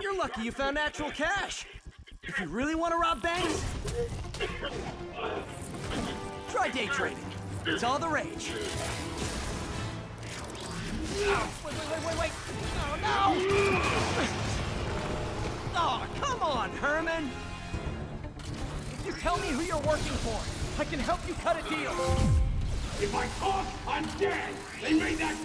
You're lucky you found actual cash. If you really want to rob banks, try day trading. It's all the rage. Oh, wait, wait, wait, wait, wait! Oh, no! Oh, come on, Herman! If you tell me who you're working for, I can help you cut a deal. If I talk, I'm dead! They made that!